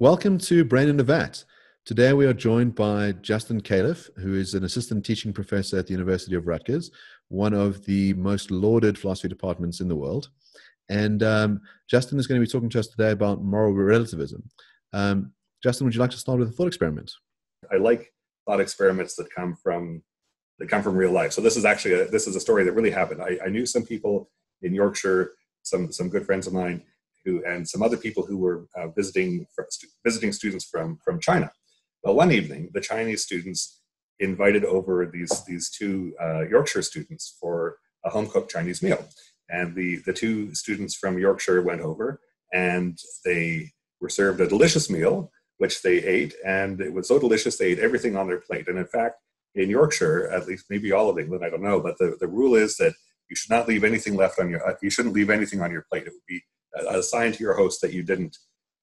Welcome to Brain in the Vat. Today we are joined by Justin Kalef, who is an assistant teaching professor at the University of Rutgers, one of the most lauded philosophy departments in the world. And um, Justin is going to be talking to us today about moral relativism. Um, Justin, would you like to start with a thought experiment? I like thought experiments that come from that come from real life. So this is actually a, this is a story that really happened. I, I knew some people in Yorkshire, some some good friends of mine who and some other people who were uh, visiting visiting students from from China. Well, one evening, the Chinese students invited over these these two uh, Yorkshire students for a home cooked Chinese meal, and the the two students from Yorkshire went over and they were served a delicious meal which they ate, and it was so delicious they ate everything on their plate. And in fact, in Yorkshire, at least maybe all of England, I don't know, but the, the rule is that you should not leave anything left on your uh, you shouldn't leave anything on your plate. It would be a sign to your host that you didn't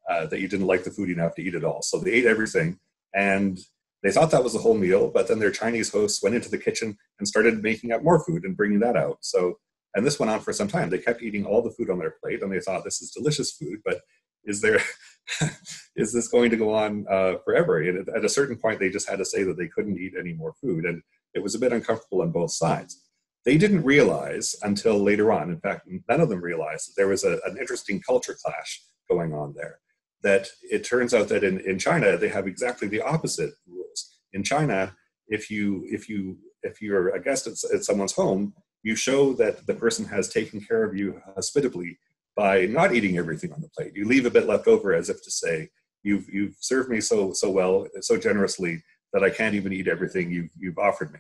uh, that you didn't like the food you enough to eat it all. So they ate everything, and they thought that was the whole meal. But then their Chinese hosts went into the kitchen and started making up more food and bringing that out. So and this went on for some time. They kept eating all the food on their plate, and they thought this is delicious food. But is there is this going to go on uh, forever? And at a certain point, they just had to say that they couldn't eat any more food, and it was a bit uncomfortable on both sides. They didn't realize until later on, in fact, none of them realized that there was a, an interesting culture clash going on there. That it turns out that in, in China, they have exactly the opposite rules. In China, if you if you if you're a guest at, at someone's home, you show that the person has taken care of you hospitably by not eating everything on the plate. You leave a bit left over as if to say, you've, you've served me so, so well, so generously that I can't even eat everything you've, you've offered me.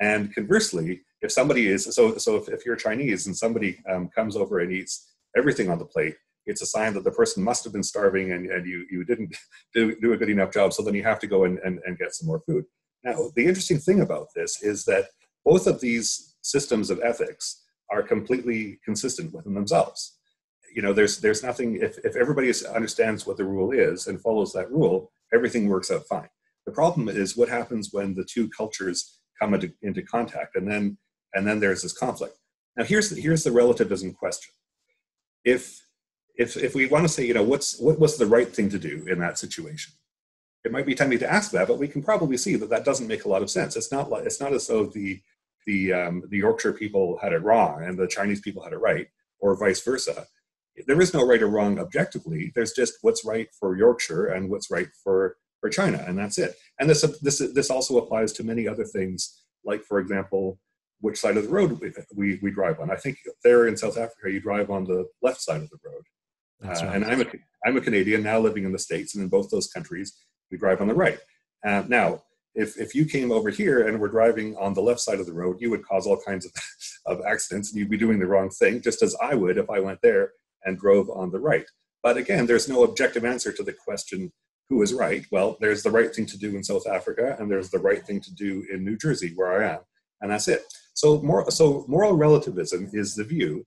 And conversely, if somebody is, so, so if, if you're Chinese and somebody um, comes over and eats everything on the plate, it's a sign that the person must have been starving and, and you, you didn't do, do a good enough job. So then you have to go and, and, and get some more food. Now, the interesting thing about this is that both of these systems of ethics are completely consistent within themselves you know there's there's nothing if, if everybody understands what the rule is and follows that rule everything works out fine the problem is what happens when the two cultures come into, into contact and then and then there's this conflict. Now here's the, here's the relativism question. If if if we want to say you know what's what was the right thing to do in that situation? It might be tempting to ask that but we can probably see that that doesn't make a lot of sense. It's not like it's not as though the the um, the yorkshire people had it wrong and the chinese people had it right or vice versa. There is no right or wrong objectively. There's just what's right for Yorkshire and what's right for, for China, and that's it. And this, this, this also applies to many other things, like, for example, which side of the road we, we, we drive on. I think there in South Africa, you drive on the left side of the road. Uh. And I'm a, I'm a Canadian now living in the States, and in both those countries, we drive on the right. Uh, now, if, if you came over here and were driving on the left side of the road, you would cause all kinds of, of accidents and you'd be doing the wrong thing, just as I would if I went there and drove on the right. But again, there's no objective answer to the question who is right. Well, there's the right thing to do in South Africa, and there's the right thing to do in New Jersey, where I am, and that's it. So, more, so moral relativism is the view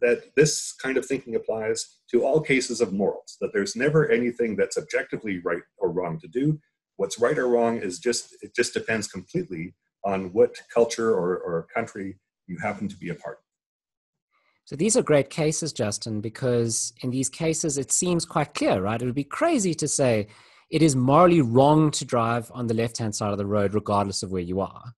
that this kind of thinking applies to all cases of morals. That there's never anything that's objectively right or wrong to do. What's right or wrong is just it just depends completely on what culture or, or country you happen to be a part of. So these are great cases, Justin, because in these cases it seems quite clear, right? It would be crazy to say it is morally wrong to drive on the left hand side of the road, regardless of where you are.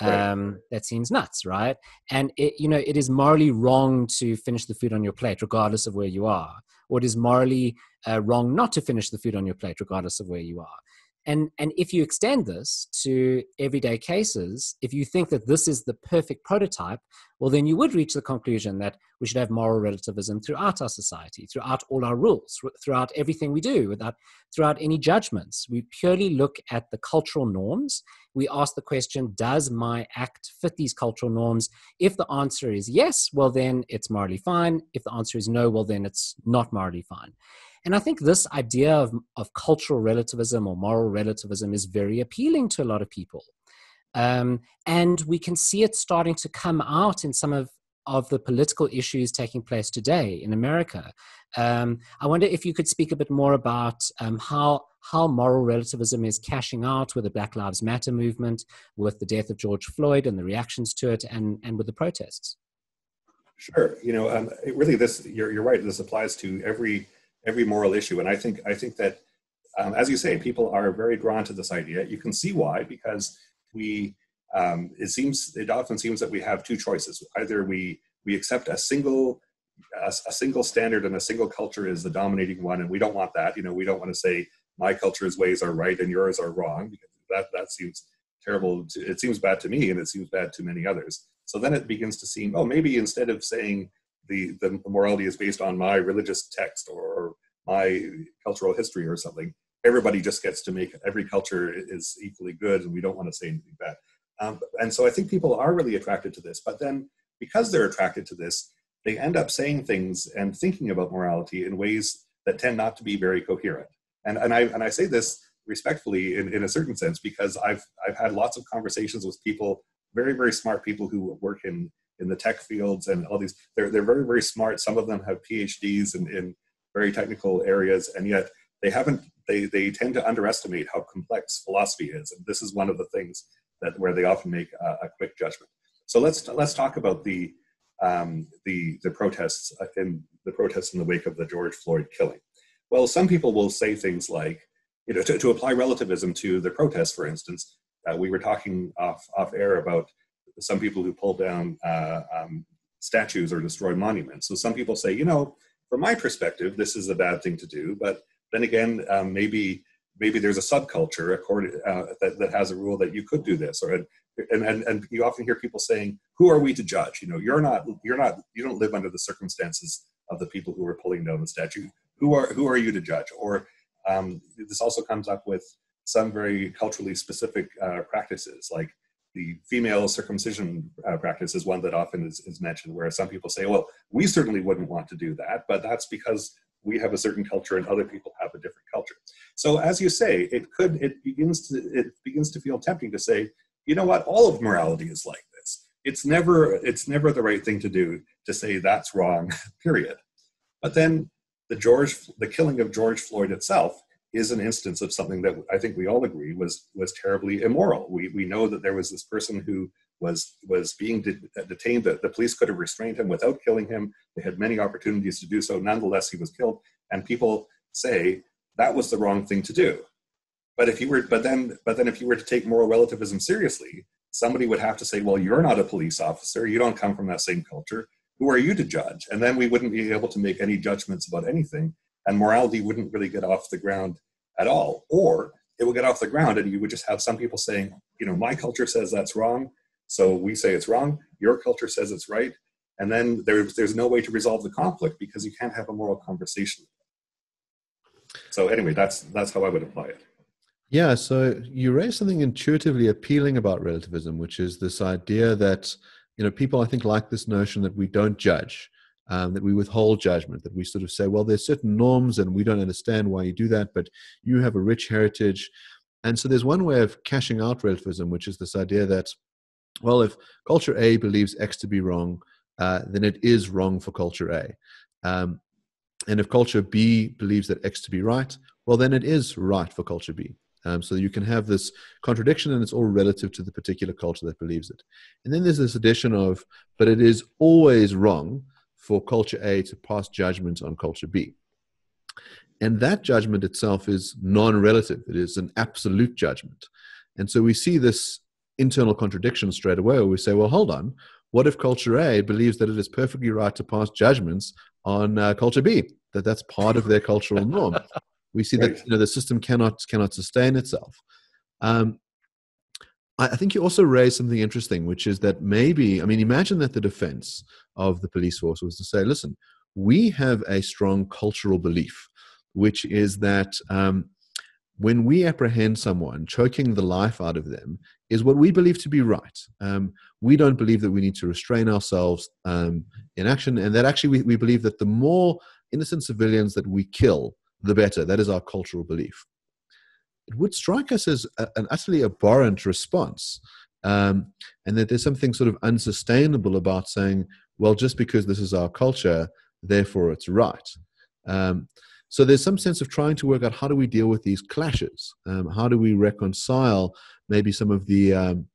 Um, that seems nuts, right? And it, you know, it is morally wrong to finish the food on your plate, regardless of where you are, or it is morally uh, wrong not to finish the food on your plate, regardless of where you are. And, and if you extend this to everyday cases, if you think that this is the perfect prototype, well, then you would reach the conclusion that we should have moral relativism throughout our society, throughout all our rules, throughout everything we do, without, throughout any judgments. We purely look at the cultural norms. We ask the question, does my act fit these cultural norms? If the answer is yes, well, then it's morally fine. If the answer is no, well, then it's not morally fine. And I think this idea of, of cultural relativism or moral relativism is very appealing to a lot of people. Um, and we can see it starting to come out in some of, of the political issues taking place today in America. Um, I wonder if you could speak a bit more about um, how, how moral relativism is cashing out with the Black Lives Matter movement, with the death of George Floyd and the reactions to it, and, and with the protests. Sure. You know, um, really, this you're, you're right. This applies to every every moral issue. And I think I think that um, as you say, people are very drawn to this idea. You can see why, because we um, it seems it often seems that we have two choices. Either we we accept a single a, a, single standard and a single culture is the dominating one, and we don't want that. You know, we don't want to say my culture's ways are right and yours are wrong because that that seems terrible. To, it seems bad to me, and it seems bad to many others. So then it begins to seem, oh, maybe instead of saying the the morality is based on my religious text or my cultural history or something, everybody just gets to make every culture is equally good, and we don't want to say anything bad. Um, and so I think people are really attracted to this. But then, because they're attracted to this, they end up saying things and thinking about morality in ways that tend not to be very coherent. And, and, I, and I say this respectfully in, in a certain sense because I've, I've had lots of conversations with people, very, very smart people who work in, in the tech fields and all these. They're, they're very, very smart. Some of them have PhDs in, in very technical areas, and yet they haven't, they, they tend to underestimate how complex philosophy is. And this is one of the things that where they often make a, a quick judgment. So let's, let's talk about the, um, the the protests uh, in the protests in the wake of the George Floyd killing. Well, some people will say things like, you know, to, to apply relativism to the protests, for instance. Uh, we were talking off off air about some people who pulled down uh, um, statues or destroyed monuments. So some people say, you know, from my perspective, this is a bad thing to do. But then again, um, maybe maybe there's a subculture according, uh, that, that has a rule that you could do this or and, and and you often hear people saying who are we to judge you know you're not you're not you don't live under the circumstances of the people who are pulling down the statue who are who are you to judge? Or um, this also comes up with some very culturally specific uh, practices like the female circumcision uh, practice is one that often is, is mentioned where some people say well we certainly wouldn't want to do that but that's because we have a certain culture and other people have a different culture. So as you say it could it begins to it begins to feel tempting to say you know what? All of morality is like this. It's never it's never the right thing to do to say that's wrong period. But then the george the killing of george floyd itself is an instance of something that i think we all agree was was terribly immoral. We we know that there was this person who was was being de- detained the, the police could have restrained him without killing him. They had many opportunities to do so. Nonetheless he was killed. And people say that was the wrong thing to do. But if you were, but then, but then, if you were to take moral relativism seriously, somebody would have to say, "Well, you're not a police officer. You don't come from that same culture. Who are you to judge?" And then we wouldn't be able to make any judgments about anything, and morality wouldn't really get off the ground at all. Or it would get off the ground, and you would just have some people saying, "You know, my culture says that's wrong, so we say it's wrong. Your culture says it's right." And then there's there's no way to resolve the conflict because you can't have a moral conversation. So anyway, that's that's how I would apply it. Yeah, so you raise something intuitively appealing about relativism, which is this idea that you know people I think like this notion that we don't judge, um, that we withhold judgment, that we sort of say, well, there's certain norms and we don't understand why you do that, but you have a rich heritage, and so there's one way of cashing out relativism, which is this idea that, well, if culture A believes X to be wrong, uh, then it is wrong for culture A. Um, and if culture B believes that X to be right, well, then it is right for culture B. Um, so you can have this contradiction and it's all relative to the particular culture that believes it. And then there's this addition of, but it is always wrong for culture A to pass judgment on culture B. And that judgment itself is non relative, it is an absolute judgment. And so we see this internal contradiction straight away where we say, well, hold on, what if culture A believes that it is perfectly right to pass judgments on uh, culture B? That that's part of their cultural norm. We see right. that you know the system cannot cannot sustain itself. Um, I, I think you also raised something interesting, which is that maybe I mean, imagine that the defense of the police force was to say, "Listen, we have a strong cultural belief, which is that." Um, when we apprehend someone, choking the life out of them is what we believe to be right. Um, we don't believe that we need to restrain ourselves um, in action, and that actually we, we believe that the more innocent civilians that we kill, the better. That is our cultural belief. It would strike us as a, an utterly abhorrent response, um, and that there's something sort of unsustainable about saying, well, just because this is our culture, therefore it's right. Um, so there's some sense of trying to work out how do we deal with these clashes? Um, how do we reconcile maybe some of the um,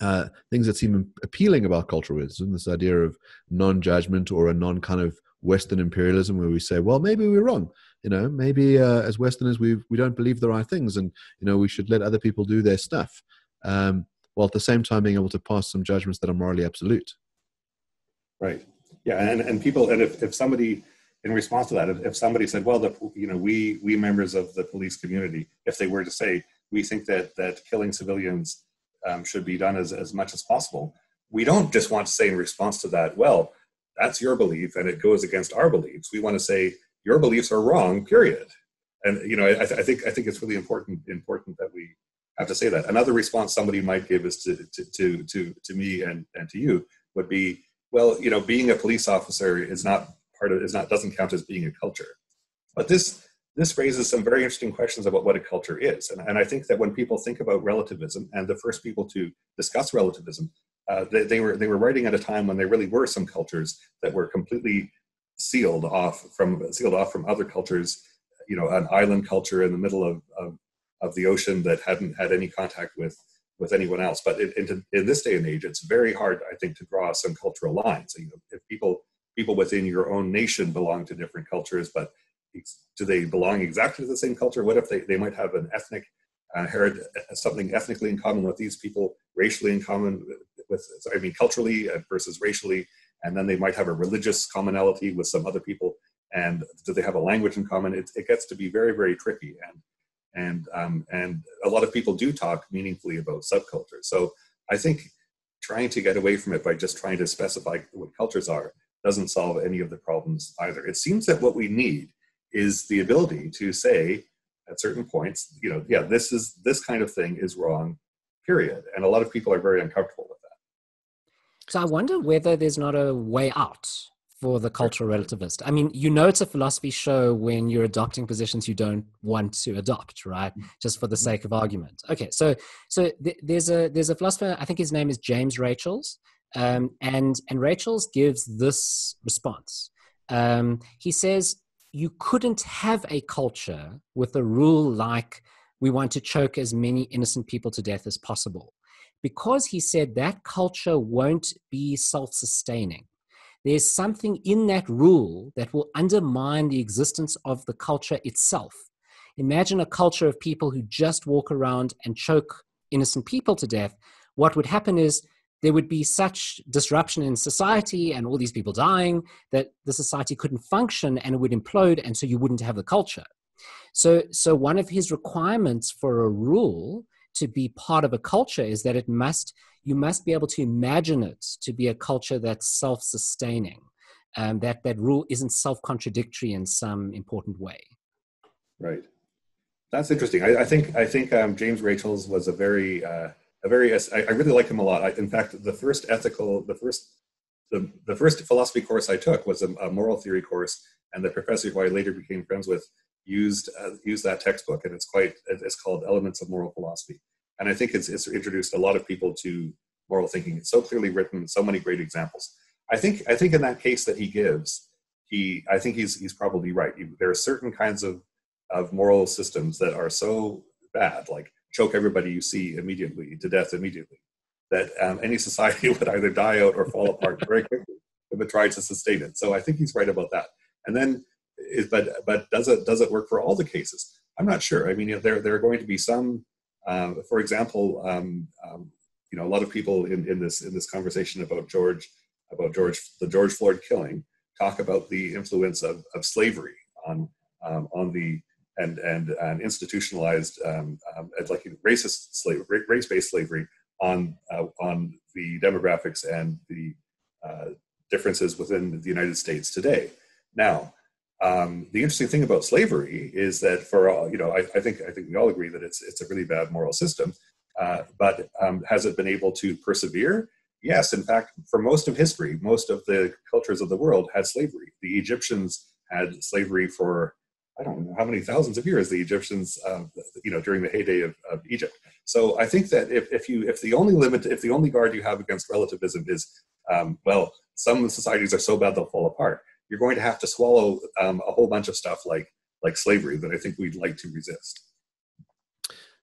uh, things that seem appealing about culturalism, this idea of non-judgment or a non kind of Western imperialism, where we say, well, maybe we're wrong. You know, maybe uh, as Westerners we we don't believe the right things, and you know, we should let other people do their stuff, um, while at the same time being able to pass some judgments that are morally absolute. Right. Yeah, and and people, and if if somebody in response to that, if, if somebody said, well, the, you know, we we members of the police community, if they were to say, we think that that killing civilians um, should be done as as much as possible, we don't just want to say in response to that, well, that's your belief and it goes against our beliefs. We want to say your beliefs are wrong. Period. And you know, I, I think I think it's really important important that we have to say that. Another response somebody might give is to to to to, to me and and to you would be, well, you know, being a police officer is not part of is not doesn't count as being a culture. But this this raises some very interesting questions about what a culture is. And, and I think that when people think about relativism, and the first people to discuss relativism, uh, they, they, were they were writing at a time when there really were some cultures that were completely sealed off from sealed off from other cultures. You know, an island culture in the middle of, of, of the ocean that hadn't had any contact with with anyone else. But in, in, this day and age, it's very hard, I think, to draw some cultural lines. So, you know, if people people within your own nation belong to different cultures, but do they belong exactly to the same culture? What if they, they might have an ethnic uh, herit, something ethnically in common with these people, racially in common with, I mean, culturally versus racially, and then they might have a religious commonality with some other people, and do they have a language in common? It, it gets to be very, very tricky, and and um, and a lot of people do talk meaningfully about subcultures. So I think trying to get away from it by just trying to specify what cultures are doesn't solve any of the problems either. It seems that what we need is the ability to say at certain points, you know, yeah, this is this kind of thing is wrong, period. And a lot of people are very uncomfortable with. So I wonder whether there's not a way out for the cultural relativist. I mean, you know, it's a philosophy show when you're adopting positions you don't want to adopt, right? Mm-hmm. Just for the sake of argument. Okay, so so th- there's a there's a philosopher. I think his name is James Rachels, um, and and Rachels gives this response. Um, he says you couldn't have a culture with a rule like we want to choke as many innocent people to death as possible. Because he said that culture won't be self sustaining. There's something in that rule that will undermine the existence of the culture itself. Imagine a culture of people who just walk around and choke innocent people to death. What would happen is there would be such disruption in society and all these people dying that the society couldn't function and it would implode and so you wouldn't have the culture so so one of his requirements for a rule to be part of a culture is that it must you must be able to imagine it to be a culture that's self-sustaining um, that that rule isn't self-contradictory in some important way. Right. That's interesting. I, I think i think um, james rachels was a very uh, a very I, I really like him a lot. I, in fact, the first ethical, the first the, the first philosophy course I took was a, a, moral theory course, and the professor who I later became friends with used uh, used that textbook, and it's quite it's called Elements of Moral Philosophy, and I think it's, it's introduced a lot of people to moral thinking. It's so clearly written, so many great examples. I think I think in that case that he gives, he I think he's he's probably right. There are certain kinds of of moral systems that are so bad, like choke everybody you see immediately to death immediately. That um, any society would either die out or fall apart very quickly if it tried to sustain it. So I think he's right about that. And then, but but does it does it work for all the cases? I'm not sure. I mean, you know, there there are going to be some. Um, for example, um, um, you know, a lot of people in, in this in this conversation about George about George the George Floyd killing talk about the influence of, of slavery on um, on the and and, and institutionalized um, um, like racist slave race-based slavery on uh, on the demographics and the uh, differences within the United States today. Now, um, the interesting thing about slavery is that for all you know, I, I, think I think we all agree that it's it's a really bad moral system. Uh, but um, has it been able to persevere? Yes. In fact, for most of history, most of the cultures of the world had slavery. The Egyptians had slavery for I don't know how many thousands of years the Egyptians, uh, you know, during the heyday of, of, Egypt. So I think that if, if you if the only limit if the only guard you have against relativism is um, well, some societies are so bad they'll fall apart, you're going to have to swallow um, a whole bunch of stuff like like slavery that I think we'd like to resist.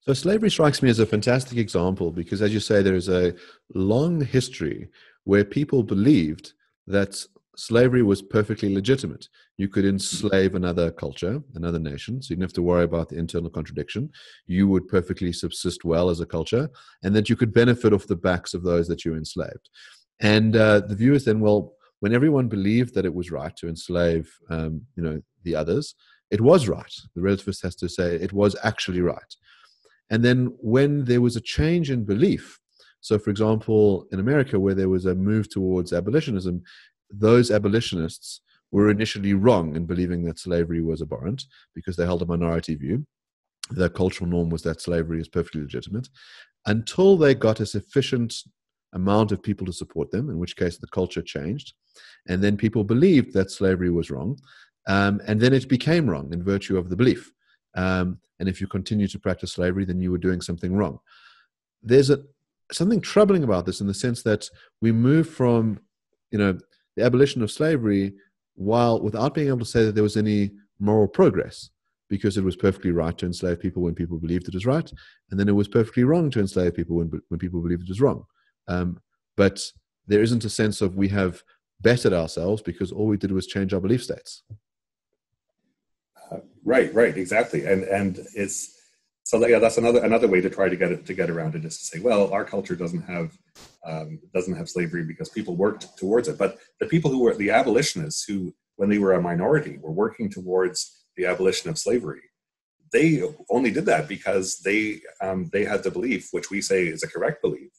So slavery strikes me as a fantastic example because, as you say, there is a long history where people believed that slavery was perfectly legitimate. You could enslave another culture, another nation, so you didn't have to worry about the internal contradiction. You would perfectly subsist well as a culture, and that you could benefit off the backs of those that you enslaved. And uh, the view is then, well, when everyone believed that it was right to enslave, um, you know, the others, it was right. The relativist has to say it was actually right. And then when there was a change in belief, so for example, in America, where there was a move towards abolitionism, those abolitionists were initially wrong in believing that slavery was abhorrent because they held a minority view. The cultural norm was that slavery is perfectly legitimate until they got a sufficient amount of people to support them, in which case the culture changed. And then people believed that slavery was wrong. Um, and then it became wrong in virtue of the belief. Um, and if you continue to practice slavery, then you were doing something wrong. There's a, something troubling about this in the sense that we move from, you know, the abolition of slavery while without being able to say that there was any moral progress because it was perfectly right to enslave people when people believed it was right, and then it was perfectly wrong to enslave people when, when people believed it was wrong. Um, but there isn't a sense of we have bettered ourselves because all we did was change our belief states. Uh, right, right, exactly, and and it's so that, yeah, that's another another way to try to get it to get around it is to say, well, our culture doesn't have um, doesn't have slavery because people worked towards it, but the people who were the abolitionists who, when they were a minority, were working towards the abolition of slavery. They only did that because they um, they had the belief, which we say is a correct belief,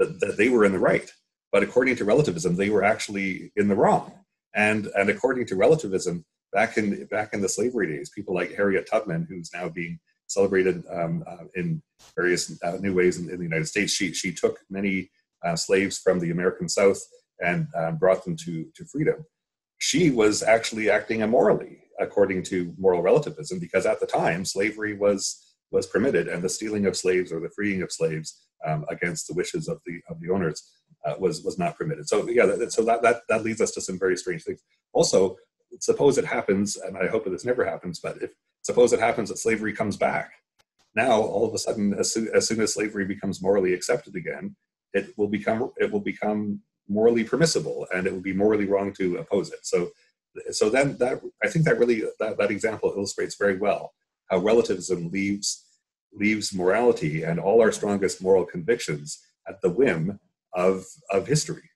that, that they were in the right. But according to relativism, they were actually in the wrong. And and according to relativism, back in back in the slavery days, people like Harriet Tubman, who's now being celebrated um, uh, in various uh, new ways in, in, the United States. She, she took many uh, slaves from the American South and uh, brought them to, to freedom. She was actually acting immorally, according to moral relativism, because at the time slavery was was permitted, and the stealing of slaves or the freeing of slaves um, against the wishes of the of the owners uh, was was not permitted. So yeah, that, so that, that that leads us to some very strange things. Also, suppose it happens, and I hope that this never happens, but if suppose it happens that slavery comes back, now all of a sudden, as soon, as soon as slavery becomes morally accepted again, it will become it will become morally permissible, and it will be morally wrong to oppose it. So, so then that I think that really that, that example illustrates very well how relativism leaves leaves morality and all our strongest moral convictions at the whim of of history.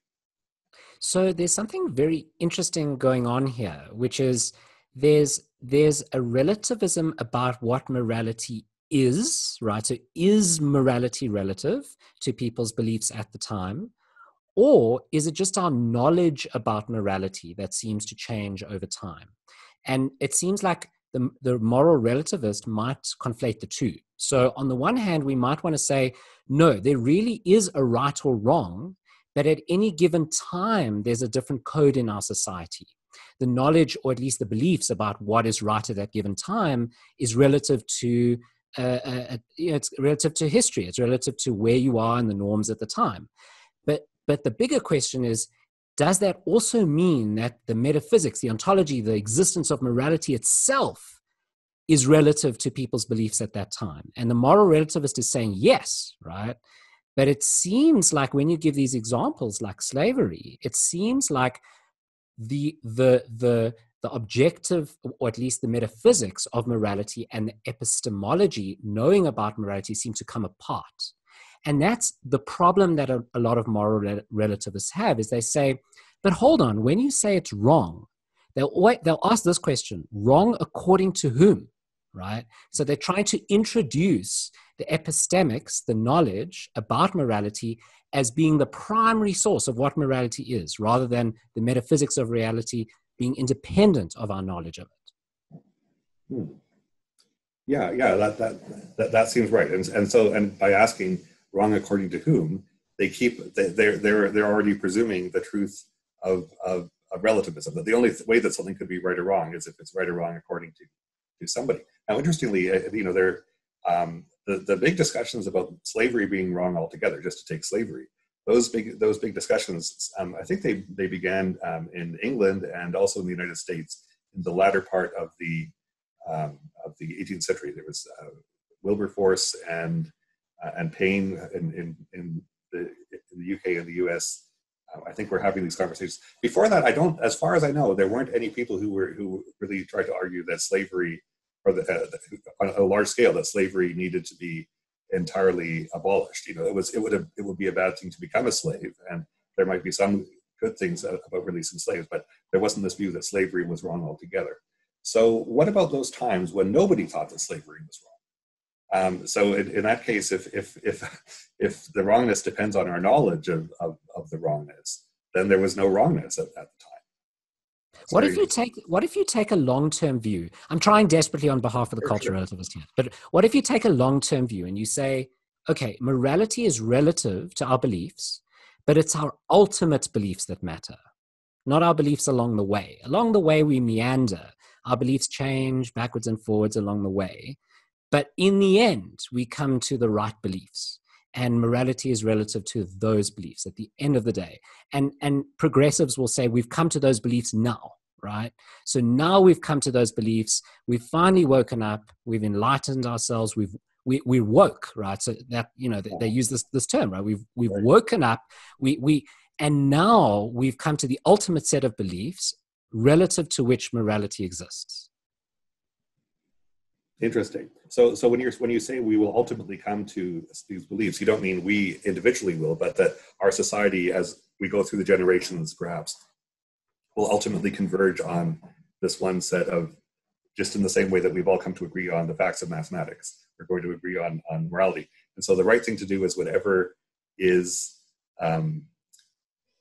So there's something very interesting going on here, which is there's there's a relativism about what morality is, right? So is morality relative to people's beliefs at the time? Or is it just our knowledge about morality that seems to change over time? And it seems like the, the moral relativist might conflate the two. So, on the one hand, we might want to say, no, there really is a right or wrong, but at any given time, there's a different code in our society. The knowledge, or at least the beliefs about what is right at that given time, is relative to uh, uh, uh, you know, it's relative to history. It's relative to where you are and the norms at the time. But but the bigger question is, does that also mean that the metaphysics, the ontology, the existence of morality itself is relative to people's beliefs at that time? And the moral relativist is saying yes, right? But it seems like when you give these examples like slavery, it seems like the the the the objective or at least the metaphysics of morality and the epistemology knowing about morality seem to come apart and that's the problem that a, a lot of moral relativists have is they say but hold on when you say it's wrong they'll they'll ask this question wrong according to whom right so they're trying to introduce the epistemics the knowledge about morality as being the primary source of what morality is, rather than the metaphysics of reality being independent of our knowledge of it. Hmm. Yeah, yeah, that, that that that seems right. And and so and by asking wrong according to whom, they keep they, they're they're they're already presuming the truth of of, of relativism. That the only way that something could be right or wrong is if it's right or wrong according to to somebody. Now, interestingly, uh, you know, there um, the, the big discussions about slavery being wrong altogether, just to take slavery, those big those big discussions, um, I think they they began um, in England and also in the United States in the latter part of the um, of the 18th century. There was uh, Wilberforce and uh, and Paine in, in, in, the, in the UK and the US I think we're having these conversations. Before that, I don't, as far as I know, there weren't any people who were who really tried to argue that slavery, or the, uh, on a large scale, that slavery needed to be entirely abolished. You know, it was it would have, it would be a bad thing to become a slave, and there might be some good things about releasing slaves, but there wasn't this view that slavery was wrong altogether. So, what about those times when nobody thought that slavery was wrong? Um, so in, in, that case, if, if, if, if the wrongness depends on our knowledge of, of, of the wrongness, then there was no wrongness at, at the time. What if you take what if you take a long term view? I'm trying desperately on behalf of the cultural sure. relativist here, but what if you take a long term view and you say, okay, morality is relative to our beliefs, but it's our ultimate beliefs that matter, not our beliefs along the way. Along the way, we meander. Our beliefs change backwards and forwards along the way. But in the end, we come to the right beliefs. And morality is relative to those beliefs at the end of the day. And, and progressives will say, we've come to those beliefs now, right? So now we've come to those beliefs. We've finally woken up. We've enlightened ourselves. We've we we woke right so that you know they, they use this this term right we've we've woken up we we and now we've come to the ultimate set of beliefs relative to which morality exists Interesting. So, so when you're when you say we will ultimately come to these beliefs, you don't mean we individually will, but that our society, as we go through the generations, perhaps, will ultimately converge on this one set of, just in the same way that we've all come to agree on the facts of mathematics, we're going to agree on on morality. And so, the right thing to do is whatever is, um,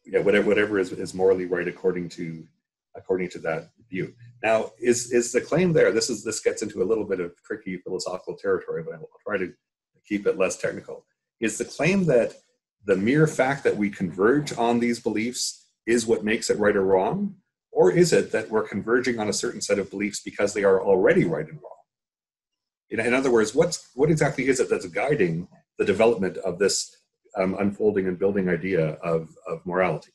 yeah, whatever whatever is is morally right according to according to that view. Now, is is the claim there? This is this gets into a little bit of tricky philosophical territory, but I'll try to keep it less technical. Is the claim that the mere fact that we converge on these beliefs is what makes it right or wrong, or is it that we're converging on a certain set of beliefs because they are already right and wrong? In, in other words, what's what exactly is it that's guiding the development of this um, unfolding and building idea of, of morality?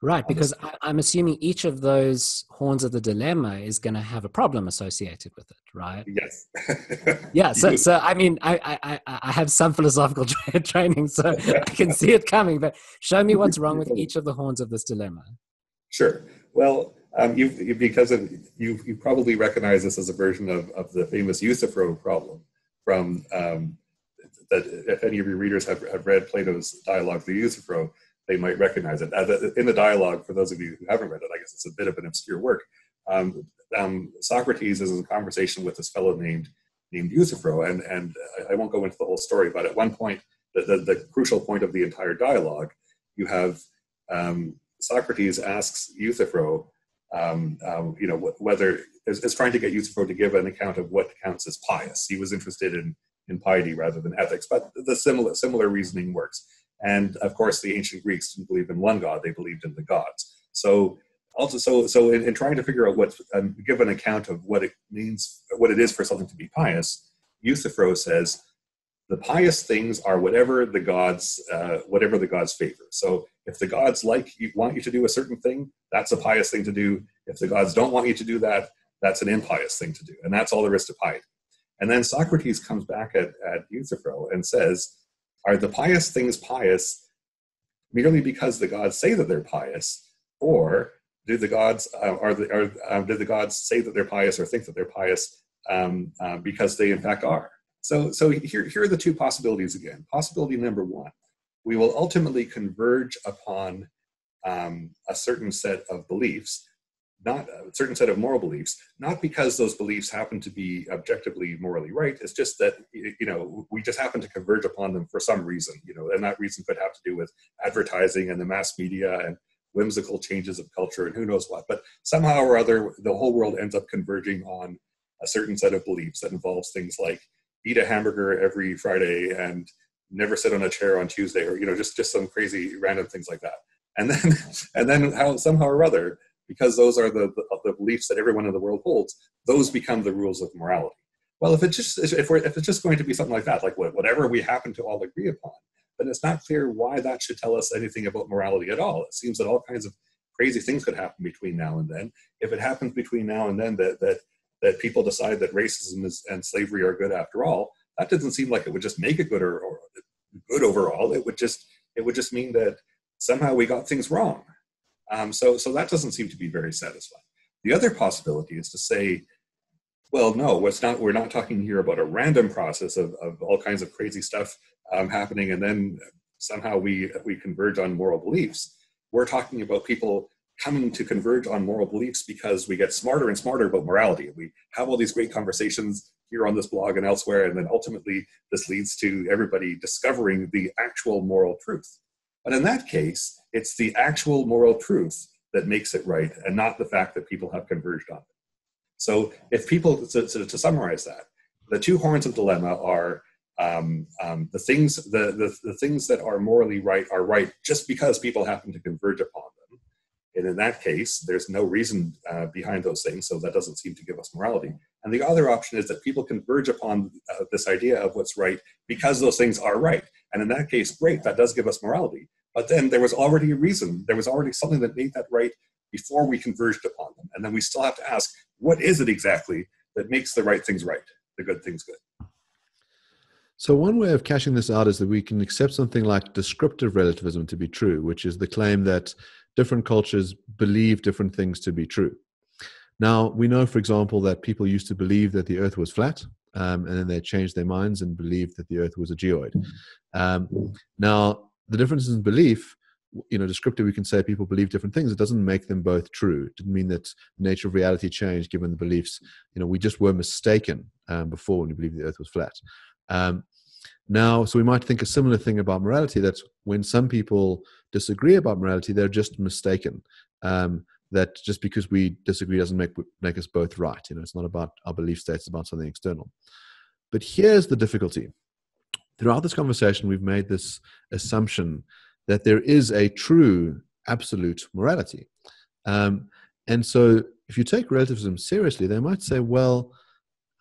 Right, because I, am assuming each of those horns of the dilemma is going to have a problem associated with it, right? Yes. yeah. So, so I mean, I, I, I have some philosophical training, so I can see it coming. But show me what's wrong with each of the horns of this dilemma. Sure. Well, um, you, you, because of you, you probably recognize this as a version of, of the famous Euthyphro problem from um, that. If any of your readers have, have read Plato's dialogue, the Euthyphro they might recognize it. in the dialogue, for those of you who haven't read it, I guess it's a bit of an obscure work. Um, um, Socrates is in a conversation with this fellow named named Euthyphro, and and I won't go into the whole story, but at one point, the, the, the crucial point of the entire dialogue, you have um, Socrates asks Euthyphro, um, um, you know, whether is, is, trying to get Euthyphro to give an account of what counts as pious. He was interested in in piety rather than ethics, but the similar similar reasoning works. And of course, the ancient Greeks didn't believe in one god; they believed in the gods. So also, so so in, in trying to figure out what, um, give an account of what it means, what it is for something to be pious, Euthyphro says the pious things are whatever the gods, uh, whatever the gods favor. So if the gods like you, want you to do a certain thing, that's a pious thing to do. If the gods don't want you to do that, that's an impious thing to do, and that's all there is to piety. And then Socrates comes back at, at Euthyphro and says, are the pious things pious merely because the gods say that they're pious, or do the gods uh, are the are, um, did the gods say that they're pious or think that they're pious um, uh, because they in fact are? So so here here are the two possibilities again. Possibility number one: we will ultimately converge upon um, a certain set of beliefs not a certain set of moral beliefs, not because those beliefs happen to be objectively morally right. It's just that you know we just happen to converge upon them for some reason, you know, and that reason could have to do with advertising and the mass media and whimsical changes of culture and who knows what. But somehow or other, the whole world ends up converging on a certain set of beliefs that involves things like eat a hamburger every Friday and never sit on a chair on Tuesday, or you know, just just some crazy random things like that. And then and then how somehow or other because those are the, the, beliefs that everyone in the world holds, those become the rules of morality. Well, if it's just if, we're, if it's just going to be something like that, like whatever we happen to all agree upon, then it's not clear why that should tell us anything about morality at all. It seems that all kinds of crazy things could happen between now and then. If it happens between now and then that that that people decide that racism is, and slavery are good after all, that doesn't seem like it would just make it good or, or good overall. It would just it would just mean that somehow we got things wrong. Um, so, so that doesn't seem to be very satisfying. The other possibility is to say, well, no, it's not. We're not talking here about a random process of, of all kinds of crazy stuff um, happening, and then somehow we we converge on moral beliefs. We're talking about people coming to converge on moral beliefs because we get smarter and smarter about morality. We have all these great conversations here on this blog and elsewhere, and then ultimately this leads to everybody discovering the actual moral truth. But in that case, it's the actual moral truth that makes it right, and not the fact that people have converged on it. So, if people, to, to, summarize that, the two horns of dilemma are um, um, the things the, the, the things that are morally right are right just because people happen to converge upon them. And in that case there's no reason uh, behind those things so that doesn't seem to give us morality. And the other option is that people converge upon uh, this idea of what's right because those things are right and in that case great that does give us morality. But then there was already a reason there was already something that made that right before we converged upon them. And then we still have to ask what is it exactly that makes the right things right the good things good? So, one way of cashing this out is that we can accept something like descriptive relativism to be true, which is the claim that different cultures believe different things to be true. Now, we know, for example, that people used to believe that the earth was flat, um, and then they changed their minds and believed that the earth was a geoid. Um, now, the difference in belief, you know, descriptive, we can say people believe different things. It doesn't make them both true. It didn't mean that the nature of reality changed given the beliefs. You know, we just were mistaken um, before when we believed the earth was flat. Um, now, so we might think a similar thing about morality that when some people disagree about morality, they're just mistaken. Um, that just because we disagree doesn't make make us both right. You know, it's not about our belief states; it's about something external. But here's the difficulty. Throughout this conversation, we've made this assumption that there is a true absolute morality. Um, and so, if you take relativism seriously, they might say, well,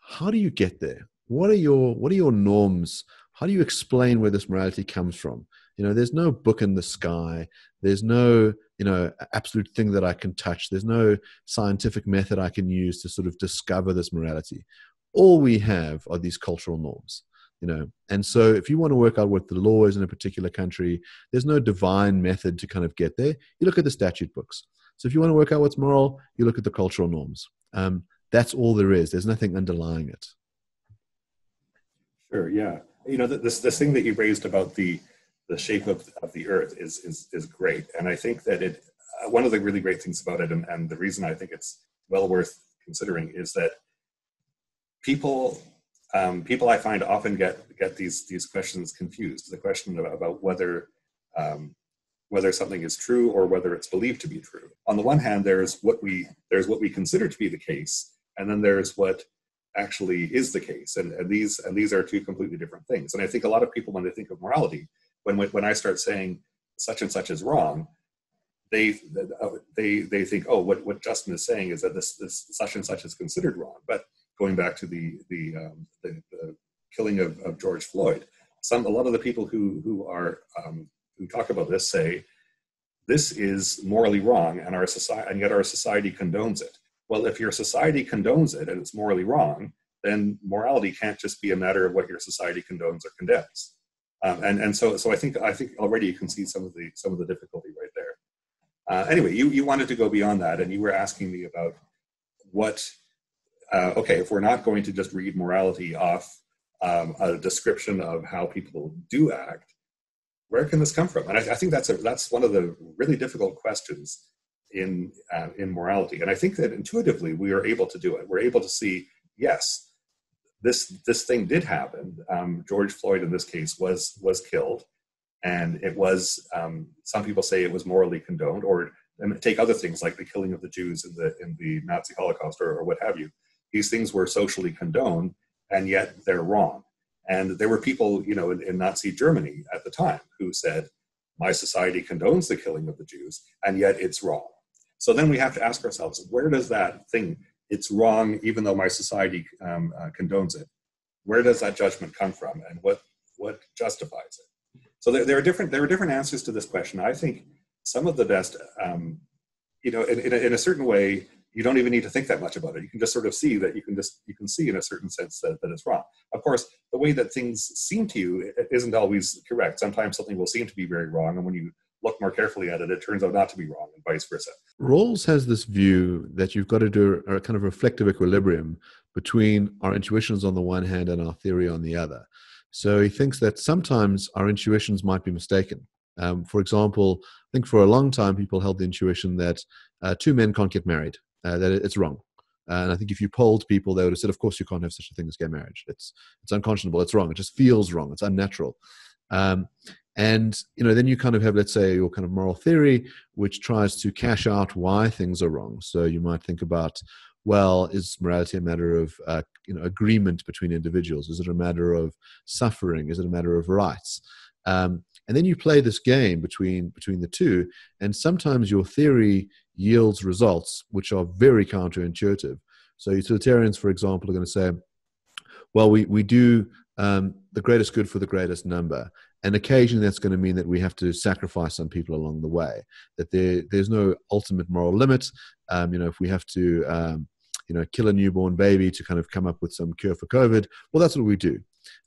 how do you get there? what are your what are your norms how do you explain where this morality comes from you know there's no book in the sky there's no you know absolute thing that i can touch. There's no scientific method i can use to sort of discover this morality. All we have are these cultural norms you know? And so if you want to work out what the law is in a particular country there's no divine method to kind of get there. You look at the statute books. So if you want to work out what's moral you look at the cultural norms. Um, that's all there is. There's nothing underlying it. Sure. Yeah. You know, this this thing that you raised about the the shape of, of the Earth is is is great, and I think that it uh, one of the really great things about it, and, and the reason I think it's well worth considering is that people um, people I find often get get these these questions confused. The question about, about whether um, whether something is true or whether it's believed to be true. On the one hand, there's what we there's what we consider to be the case, and then there's what actually is the case and, and these and these are two completely different things and i think a lot of people when they think of morality when when i start saying such and such is wrong they they they think oh what what justin is saying is that this this such and such is considered wrong but going back to the the um, the, the, killing of, of george floyd some a lot of the people who who are um, who talk about this say this is morally wrong and our society and yet our society condones it well, if your society condones it and it's morally wrong, then morality can't just be a matter of what your society condones or condemns. Um, and and so so I think I think already you can see some of the some of the difficulty right there. Uh, anyway, you you wanted to go beyond that, and you were asking me about what. Uh, okay, if we're not going to just read morality off um, a description of how people do act, where can this come from? And I, I think that's a, that's one of the really difficult questions in uh, in morality and i think that intuitively we are able to do it we're able to see yes this this thing did happen. Um, george floyd in this case was was killed. And it was um, some people say it was morally condoned or take other things like the killing of the jews in the in the nazi holocaust or, or what have you. These things were socially condoned and yet they're wrong. And there were people you know in, in nazi germany at the time who said my society condones the killing of the jews and yet it's wrong. So then we have to ask ourselves, where does that thing, it's wrong, even though my society um, uh, condones it, where does that judgment come from and what, what justifies it? So there, there, are different, there are different answers to this question. I think some of the best, um, you know, in, in, a, in a certain way, you don't even need to think that much about it. You can just sort of see that you can just you can see in a certain sense that, that it's wrong. Of course, the way that things seem to you isn't always correct. Sometimes something will seem to be very wrong, and when you look more carefully at it, it turns out not to be wrong, and vice versa. Rawls has this view that you've got to do a kind of reflective equilibrium between our intuitions on the one hand and our theory on the other. So he thinks that sometimes our intuitions might be mistaken. Um, for example, I think for a long time people held the intuition that uh, two men can't get married, uh, that it's wrong. And I think if you polled people, they would have said, "Of course, you can't have such a thing as gay marriage. It's it's unconscionable. It's wrong. It just feels wrong. It's unnatural." Um, and you know, then you kind of have, let's say, your kind of moral theory, which tries to cash out why things are wrong. So you might think about, well, is morality a matter of uh, you know agreement between individuals? Is it a matter of suffering? Is it a matter of rights? Um, and then you play this game between between the two, and sometimes your theory yields results which are very counterintuitive. So utilitarians, for example, are going to say, well, we, we do um, the greatest good for the greatest number. And occasionally that's going to mean that we have to sacrifice some people along the way, that there, there's no ultimate moral limit. Um, you know, if we have to, um, you know, kill a newborn baby to kind of come up with some cure for COVID, well, that's what we do.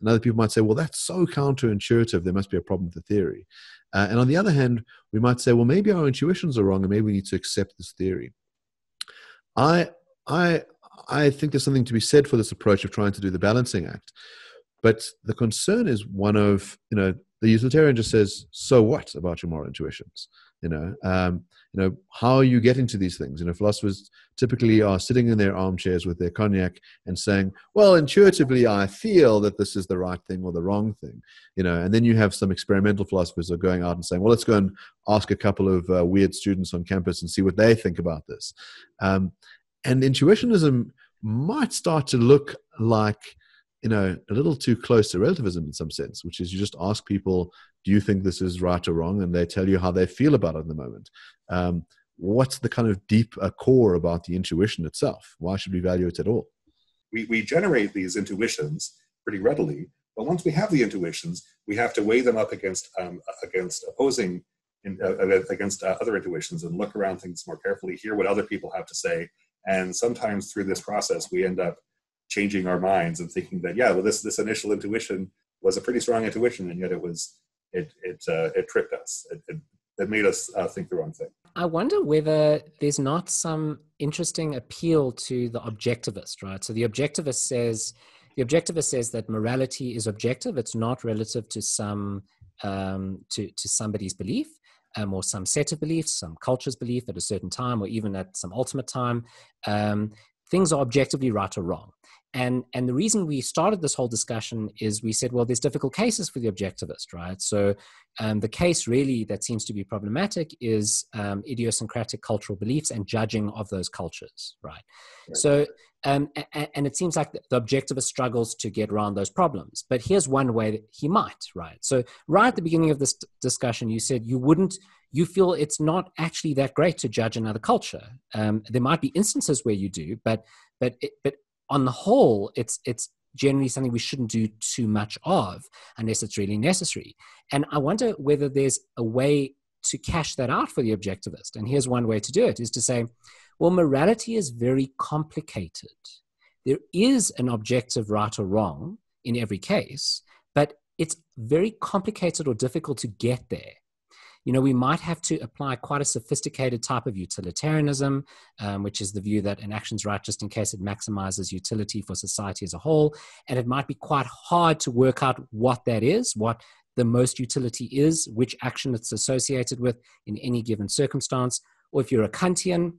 And other people might say, well, that's so counterintuitive. There must be a problem with the theory. Uh, and on the other hand, we might say, well, maybe our intuitions are wrong and maybe we need to accept this theory. I, I, I think there's something to be said for this approach of trying to do the balancing act. But the concern is one of, you know, the utilitarian just says, so what about your moral intuitions? You know, um, you know, how are you getting to these things? You know, philosophers typically are sitting in their armchairs with their cognac and saying, well, intuitively, I feel that this is the right thing or the wrong thing. You know, and then you have some experimental philosophers are going out and saying, well, let's go and ask a couple of uh, weird students on campus and see what they think about this. Um, and intuitionism might start to look like you know a little too close to relativism in some sense which is you just ask people do you think this is right or wrong? and they tell you how they feel about it in the moment. Um, what's the kind of deep uh, core about the intuition itself? Why should we value it at all? We, we generate these intuitions pretty readily but once we have the intuitions we have to weigh them up against um, against opposing in, uh, against uh, other intuitions and look around things more carefully hear what other people have to say and sometimes through this process we end up changing our minds and thinking that yeah well this this initial intuition was a pretty strong intuition and yet it was it it uh, it tricked us. It, it, it made us uh, think the wrong thing. I wonder whether there's not some interesting appeal to the objectivist right? So the objectivist says the objectivist says that morality is objective. It's not relative to some um, to to somebody's belief um, or some set of beliefs some culture's belief at a certain time or even at some ultimate time. Um, things are objectively right or wrong and and the reason we started this whole discussion is we said well there's difficult cases for the objectivist right? So um, the case really that seems to be problematic is um, idiosyncratic cultural beliefs and judging of those cultures right, right. so um, and, and it seems like the objectivist struggles to get around those problems but here's one way that he might right? So right at the beginning of this discussion you said you wouldn't you feel it's not actually that great to judge another culture. Um, there might be instances where you do but but it, but on the whole, it's it's generally something we shouldn't do too much of unless it's really necessary. And I wonder whether there's a way to cash that out for the objectivist. And here's one way to do it is to say, well, morality is very complicated. There is an objective right or wrong in every case, but it's very complicated or difficult to get there you know, we might have to apply quite a sophisticated type of utilitarianism, um, which is the view that an action's right just in case it maximizes utility for society as a whole. And it might be quite hard to work out what that is, what the most utility is, which action it's associated with in any given circumstance. Or if you're a Kantian,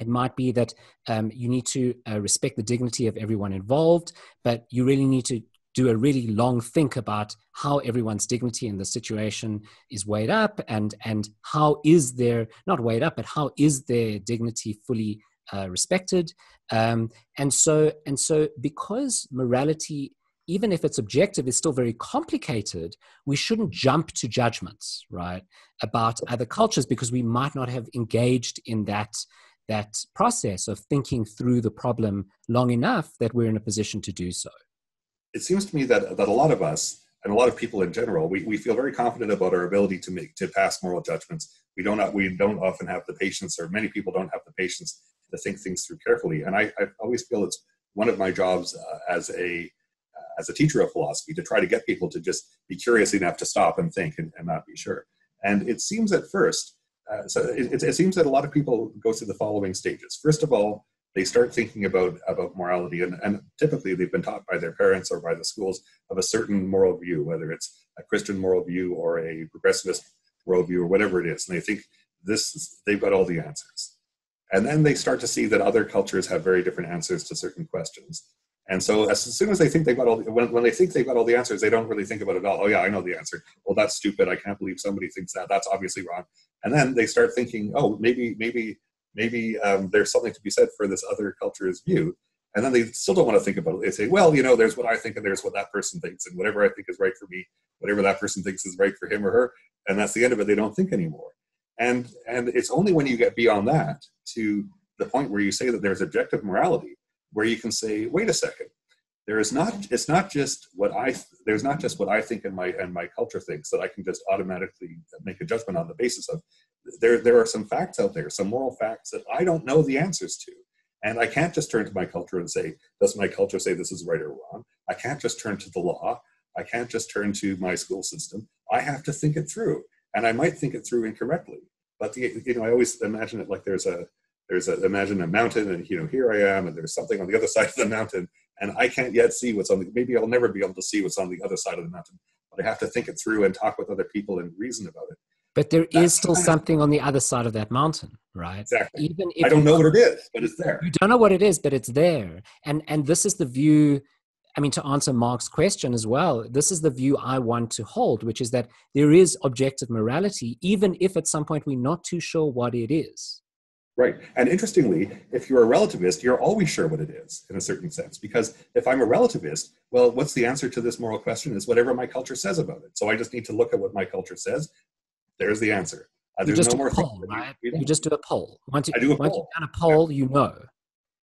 it might be that um, you need to uh, respect the dignity of everyone involved, but you really need to do a really long think about how everyone's dignity in the situation is weighed up and and how is their not weighed up but how is their dignity fully uh, respected. Um, and so and so because morality even if it's objective is still very complicated we shouldn't jump to judgments right about other cultures because we might not have engaged in that that process of thinking through the problem long enough that we're in a position to do so it seems to me that, that a lot of us and a lot of people in general, we, we feel very confident about our ability to make to pass moral judgments. We don't we don't often have the patience, or many people don't have the patience to think things through carefully. And I, I always feel it's one of my jobs uh, as a uh, as a teacher of philosophy to try to get people to just be curious enough to stop and think and, and not be sure. And it seems at first, uh, so it, it, seems that a lot of people go through the following stages. First of all, they start thinking about about morality, and, and typically they've been taught by their parents or by the schools of a certain moral view, whether it's a Christian moral view or a progressivist worldview or whatever it is, and they think this they've got all the answers. And then they start to see that other cultures have very different answers to certain questions. And so as soon as they think they've got all the, when, when they think they've got all the answers, they don't really think about it at all. Oh yeah, I know the answer. Well, that's stupid. I can't believe somebody thinks that. That's obviously wrong. And then they start thinking, oh, maybe, maybe, maybe um, there's something to be said for this other culture's view. And then they still don't want to think about it. They say, well, you know, there's what I think and there's what that person thinks. And whatever I think is right for me, whatever that person thinks is right for him or her. And that's the end of it. They don't think anymore. And, and it's only when you get beyond that to the point where you say that there's objective morality, where you can say, wait a second, there is not it's not just what i there's not just what i think and my and my culture thinks that i can just automatically make a judgment on the basis of. There there are some facts out there some moral facts that i don't know the answers to. And i can't just turn to my culture and say does my culture say this is right or wrong? I can't just turn to the law. I can't just turn to my school system. I have to think it through. And i might think it through incorrectly. But the you know i always imagine it like there's a there's a imagine a mountain and you know here i am and there's something on the other side of the mountain and i can't yet see what's on the maybe i'll never be able to see what's on the other side of the mountain but i have to think it through and talk with other people and reason about it. But there That's is still something on the other side of that mountain right? Exactly. Even if i don't know what it is but it's there. You don't know what it is but it's there. And and this is the view I mean, to answer Mark's question as well, this is the view I want to hold, which is that there is objective morality, even if at some point we're not too sure what it is. Right. And interestingly, if you're a relativist, you're always sure what it is in a certain sense. Because if I'm a relativist, well, what's the answer to this moral question is whatever my culture says about it. So I just need to look at what my culture says. There's the answer. Uh, there's no more poll, right? You, you, just do a poll. Once you, I do a once poll. you've done a poll, yeah. you know.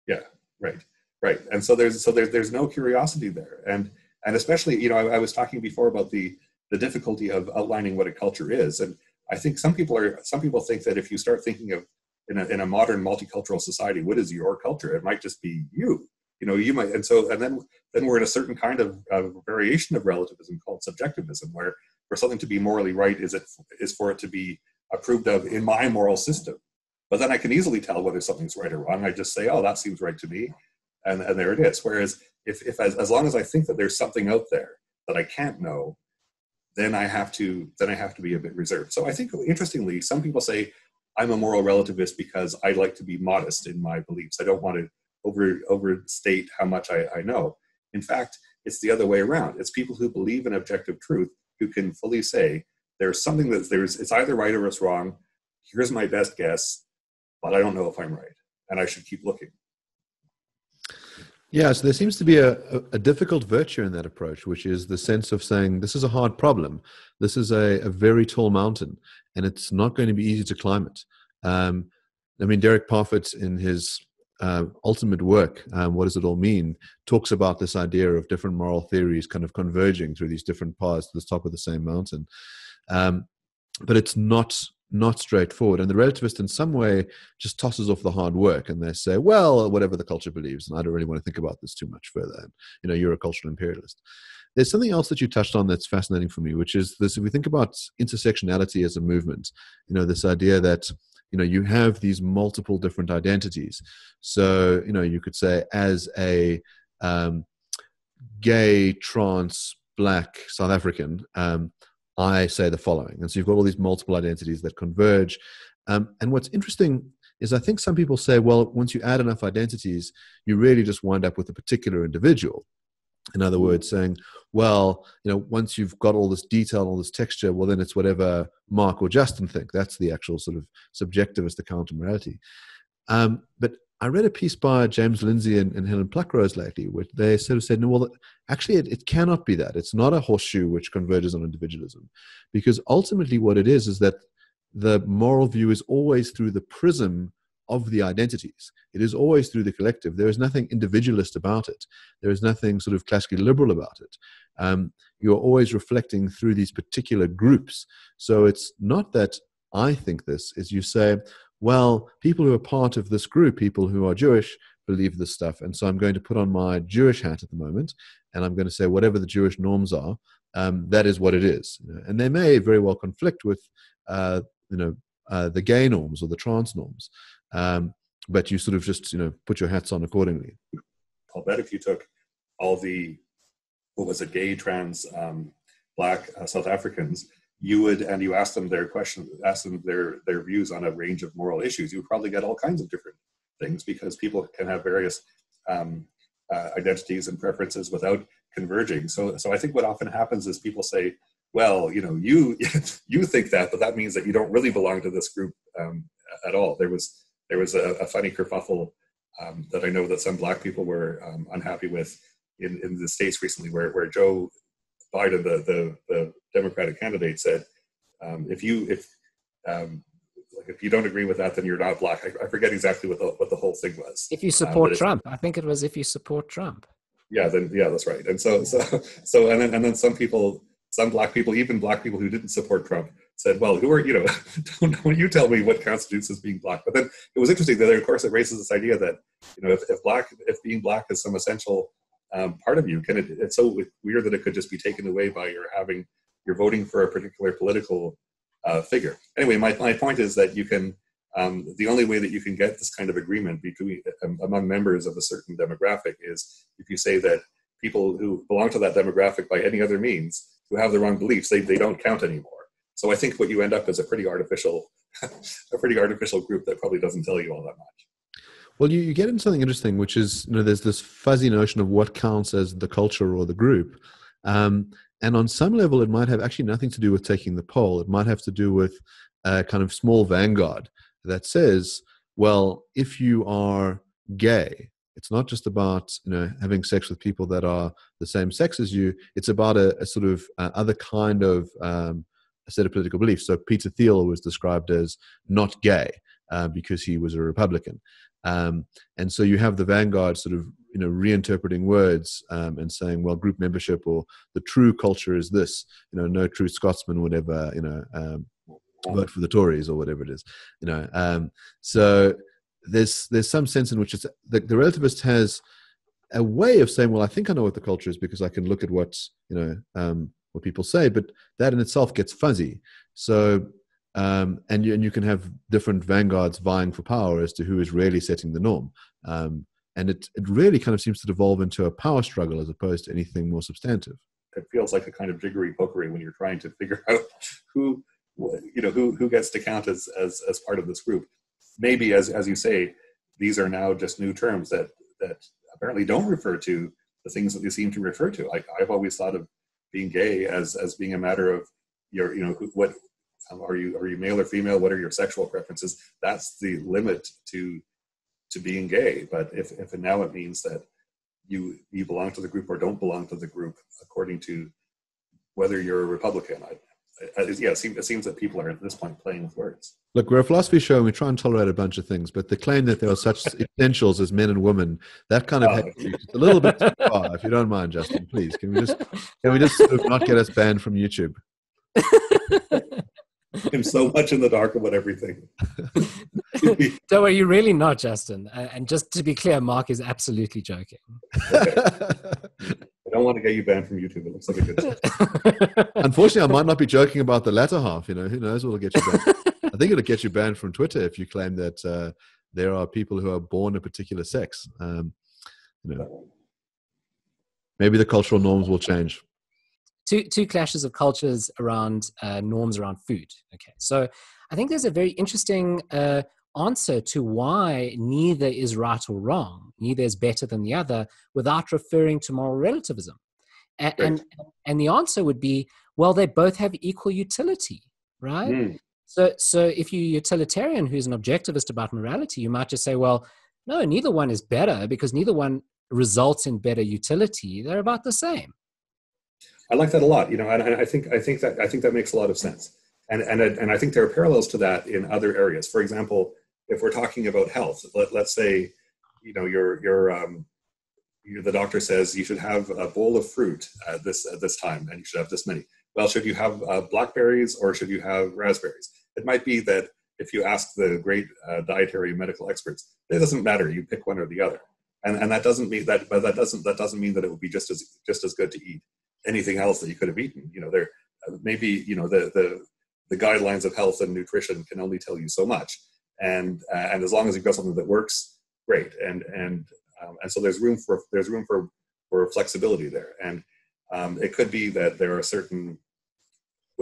Yeah. Right. Right. And so there's so there's there's no curiosity there, and and especially you know I, I was talking before about the the difficulty of outlining what a culture is, and I think some people are some people think that if you start thinking of in a, in a modern multicultural society what is your culture? It might just be you you know you might and so and then then we're in a certain kind of, of variation of relativism called subjectivism where for something to be morally right is it is for it to be approved of in my moral system. But then i can easily tell whether something's right or wrong. I just say oh that seems right to me and, and there it is. Whereas if, if as, as long as i think that there's something out there that i can't know then i have to then i have to be a bit reserved. So i think interestingly some people say I'm a moral relativist because I like to be modest in my beliefs. I don't want to over overstate how much I, I know. In fact, it's the other way around. It's people who believe in objective truth who can fully say there's something that there's it's either right or it's wrong. Here's my best guess, but I don't know if I'm right, and I should keep looking. Yeah, so there seems to be a, a, difficult virtue in that approach, which is the sense of saying this is a hard problem. This is a, a very tall mountain, and it's not going to be easy to climb it. Um, I mean, Derek Parfit, in his uh, ultimate work, um, What Does It All Mean, talks about this idea of different moral theories kind of converging through these different paths to the top of the same mountain. Um, but it's not not straightforward. And the relativist, in some way, just tosses off the hard work and they say, well, whatever the culture believes. And I don't really want to think about this too much further. And, you know, you're a cultural imperialist. There's something else that you touched on that's fascinating for me, which is this if we think about intersectionality as a movement, you know, this idea that you know you have these multiple different identities so you know you could say as a um, gay trans black south african um, I say the following. And so you've got all these multiple identities that converge. Um, and what's interesting is I think some people say, well, once you add enough identities, you really just wind up with a particular individual. In other words, saying, well, you know, once you've got all this detail, all this texture, well, then it's whatever Mark or Justin think. That's the actual sort of subjectivist account of morality. Um, but I read a piece by James Lindsay and, and Helen Pluckrose lately, where they sort of said, no, well, actually, it, it cannot be that. It's not a horseshoe which converges on individualism. Because ultimately, what it is, is that the moral view is always through the prism of the identities. It is always through the collective. There is nothing individualist about it. There is nothing sort of classically liberal about it. Um, you're always reflecting through these particular groups. So it's not that I think this, is you say, well, people who are part of this group, people who are Jewish, believe this stuff. And so I'm going to put on my Jewish hat at the moment, and I'm going to say whatever the Jewish norms are, um, that is what it is. And they may very well conflict with uh, you know uh, the gay norms or the trans norms, um, but you sort of just you know put your hats on accordingly. I'll bet if you took all the what was it, gay, trans, um, black uh, South Africans, you would and you ask them their questions, ask them their their views on a range of moral issues. You would probably get all kinds of different things because people can have various um, uh, identities and preferences without converging. So, so I think what often happens is people say, "Well, you know, you you think that, but that means that you don't really belong to this group um, at all." There was there was a, a funny kerfuffle um, that I know that some black people were um, unhappy with in, in the states recently, where where Joe Biden, the the, the Democratic candidate, said, um, "If you if um, like if you don't agree with that, then you're not black." I, I forget exactly what the what the whole thing was. If you um, support Trump, I think it was if you support Trump. Yeah, then yeah, that's right. And so so so and then and then some people, some black people, even black people who didn't support Trump, said, "Well, who are you know? don't, don't you tell me what constitutes as being black?" But then it was interesting that, of course, it raises this idea that you know, if, if black, if being black is some essential um, part of you, can it? It's so weird that it could just be taken away by your having you're voting for a particular political uh, figure. Anyway, my my point is that you can. Um, the only way that you can get this kind of agreement between um, among members of a certain demographic is if you say that people who belong to that demographic by any other means who have the wrong beliefs they, they don't count anymore so I think what you end up is a pretty artificial, a pretty artificial group that probably doesn't tell you all that much. Well, you, you get into something interesting, which is you know there's this fuzzy notion of what counts as the culture or the group, um, and on some level it might have actually nothing to do with taking the poll. It might have to do with a kind of small vanguard that says, well, if you are gay, it's not just about you know having sex with people that are the same sex as you. It's about a, a sort of uh, other kind of um, a set of political beliefs. So Peter Thiel was described as not gay uh, because he was a Republican. Um, and so you have the vanguard sort of you know reinterpreting words um, and saying well group membership or the true culture is this you know no true scotsman would ever you know um, vote for the tories or whatever it is you know um, so there's there's some sense in which it's the, the relativist has a way of saying well i think i know what the culture is because i can look at what you know um, what people say, but that in itself gets fuzzy. So, um, and you and you can have different vanguards vying for power as to who is really setting the norm. Um, and it it really kind of seems to devolve into a power struggle as opposed to anything more substantive. It feels like a kind of jiggery pokery when you're trying to figure out who you know who who gets to count as as as part of this group. Maybe as as you say, these are now just new terms that that apparently don't refer to the things that they seem to refer to. Like I've always thought of being gay as as being a matter of your you know what um, are you are you male or female what are your sexual preferences that's the limit to to being gay but if if now it means that you you belong to the group or don't belong to the group according to whether you're a republican I, yeah, it seems, it seems that people are at this point playing with words. Look, we're a philosophy show and we try and tolerate a bunch of things, but the claim that there are such essentials as men and women, that kind of oh. a little bit too far. If you don't mind, Justin, please, can we just can we just sort of not get us banned from YouTube? I'm so much in the dark about everything. don't worry, you're really not, Justin. And just to be clear, Mark is absolutely joking. Okay don't want to get you banned from YouTube. It looks like a good. Unfortunately, I might not be joking about the latter half. You know, who knows what'll get you banned? I think it'll get you banned from Twitter if you claim that uh, there are people who are born a particular sex. Um, you know, maybe the cultural norms will change. Two two clashes of cultures around uh, norms around food. Okay, so I think there's a very interesting uh, answer to why neither is right or wrong, neither is better than the other, without referring to moral relativism. And, and, and, the answer would be, well, they both have equal utility, right? Mm. So, so if you're utilitarian who's an objectivist about morality, you might just say, well, no, neither one is better because neither one results in better utility. They're about the same. I like that a lot. You know, and I think I think that I think that makes a lot of sense. And and and I think there are parallels to that in other areas. For example, if we're talking about health, let, let's say, you know, your your um, the doctor says you should have a bowl of fruit at this at this time, and you should have this many. Well, should you have uh, blackberries or should you have raspberries? It might be that if you ask the great uh, dietary medical experts, it doesn't matter. You pick one or the other, and and that doesn't mean that, but that doesn't that doesn't mean that it would be just as just as good to eat anything else that you could have eaten. You know, there uh, maybe you know the the the guidelines of health and nutrition can only tell you so much. And uh, and as long as you've got something that works, great. And and um, and so there's room for there's room for for flexibility there. And um, it could be that there are certain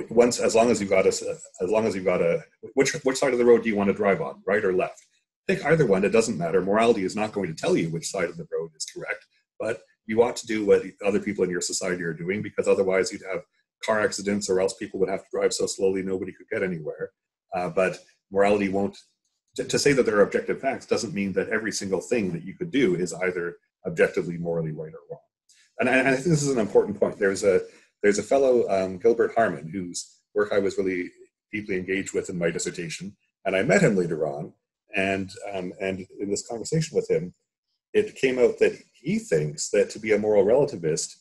once as long as you've got a as long as you've got a which which side of the road do you want to drive on, right or left? Pick either one. It doesn't matter. Morality is not going to tell you which side of the road is correct, but you ought to do what other people in your society are doing because otherwise you'd have car accidents or else people would have to drive so slowly nobody could get anywhere. Uh, but morality won't, to, to, say that there are objective facts doesn't mean that every single thing that you could do is either objectively morally right or wrong. And I, and I think this is an important point. There's a, there's a fellow, um, Gilbert Harman, whose work I was really deeply engaged with in my dissertation. And I met him later on. And, um, and in this conversation with him, it came out that he thinks that to be a moral relativist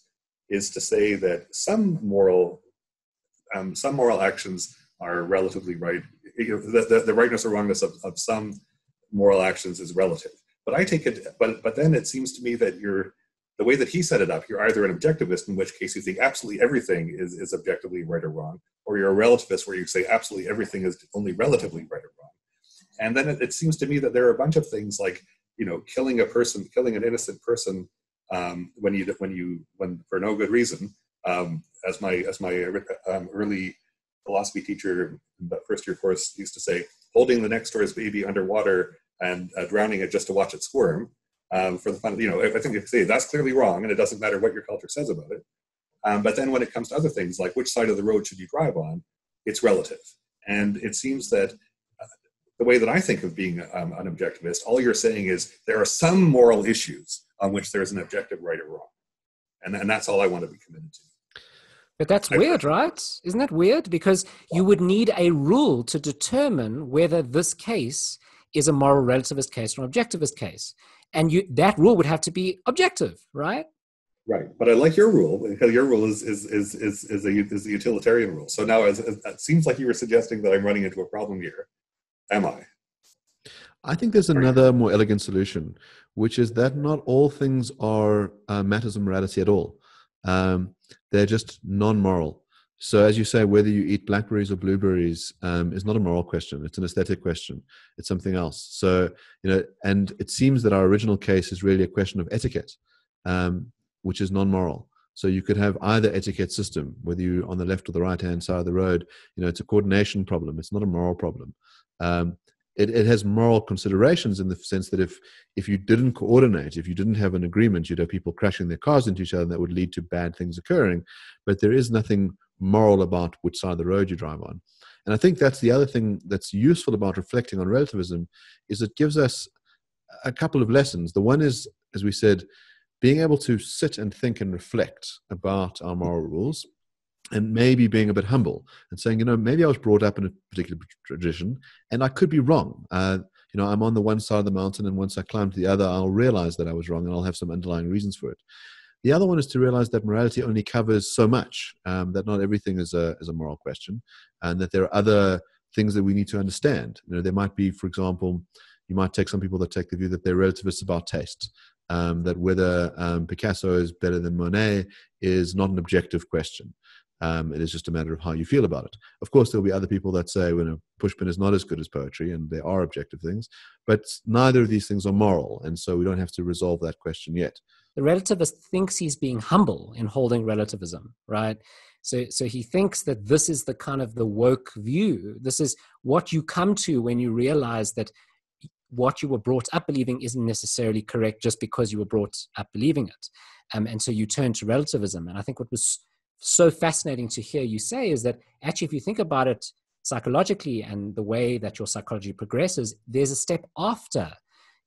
is to say that some moral um, some moral actions are relatively right. The, the, the rightness or wrongness of, of some moral actions is relative. But I take it, but but then it seems to me that you're the way that he set it up. You're either an objectivist, in which case you think absolutely everything is is objectively right or wrong, or you're a relativist, where you say absolutely everything is only relatively right or wrong. And then it, it seems to me that there are a bunch of things like you know killing a person, killing an innocent person um, when you when you when for no good reason. Um, as my as my um, early philosophy teacher in the first year course used to say, holding the next door's baby underwater and uh, drowning it just to watch it squirm um, for the fun. You know, I think you say that's clearly wrong, and it doesn't matter what your culture says about it. Um, but then when it comes to other things like which side of the road should you drive on, it's relative. And it seems that the way that I think of being um, an objectivist, all you're saying is there are some moral issues on which there's an objective right or wrong. And, and that's all I want to be committed to. But that's weird, right? Isn't that weird? Because you would need a rule to determine whether this case is a moral relativist case or an objectivist case. And you, that rule would have to be objective, right? Right, but I like your rule because your rule is is is is, is a is a utilitarian rule. So now, as, as, it seems like you were suggesting that I'm running into a problem here. Am I? I think there's another more elegant solution, which is that not all things are uh, matters of morality at all. Um, they're just non-moral. So, as you say, whether you eat blackberries or blueberries um, is not a moral question. It's an aesthetic question. It's something else. So, you know, and it seems that our original case is really a question of etiquette, um, which is non-moral. So you could have either etiquette system, whether you're on the left or the right hand side of the road. You know, it's a coordination problem. It's not a moral problem. Um, it, it has moral considerations in the sense that if if you didn't coordinate, if you didn't have an agreement, you'd have people crashing their cars into each other, and that would lead to bad things occurring. But there is nothing moral about which side of the road you drive on. And I think that's the other thing that's useful about reflecting on relativism is it gives us a couple of lessons. The one is, as we said, being able to sit and think and reflect about our moral rules and maybe being a bit humble and saying, you know, maybe I was brought up in a particular tradition and I could be wrong. Uh, you know, I'm on the one side of the mountain, and once I climb to the other, I'll realize that I was wrong and I'll have some underlying reasons for it. The other one is to realize that morality only covers so much, um, that not everything is a, is a moral question, and that there are other things that we need to understand. You know, there might be, for example, you might take some people that take the view that they're relativists about taste. Um, that whether um, Picasso is better than Monet is not an objective question. Um, it is just a matter of how you feel about it. Of course, there'll be other people that say, you know, pushpin is not as good as poetry, and there are objective things, but neither of these things are moral, and so we don't have to resolve that question yet. The relativist thinks he's being humble in holding relativism, right? So, so he thinks that this is the kind of the woke view. This is what you come to when you realize that what you were brought up believing isn't necessarily correct just because you were brought up believing it. Um, and so you turn to relativism. And I think what was so fascinating to hear you say is that actually, if you think about it psychologically and the way that your psychology progresses, there's a step after.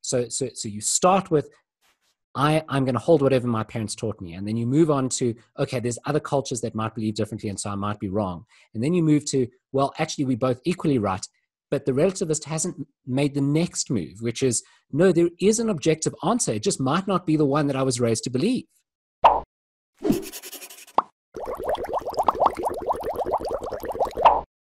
So, so, so you start with, I, I'm going to hold whatever my parents taught me. And then you move on to, okay, there's other cultures that might believe differently, and so I might be wrong. And then you move to, well, actually, we're both equally right. But the relativist hasn't made the next move, which is, no, there is an objective answer. It just might not be the one that I was raised to believe.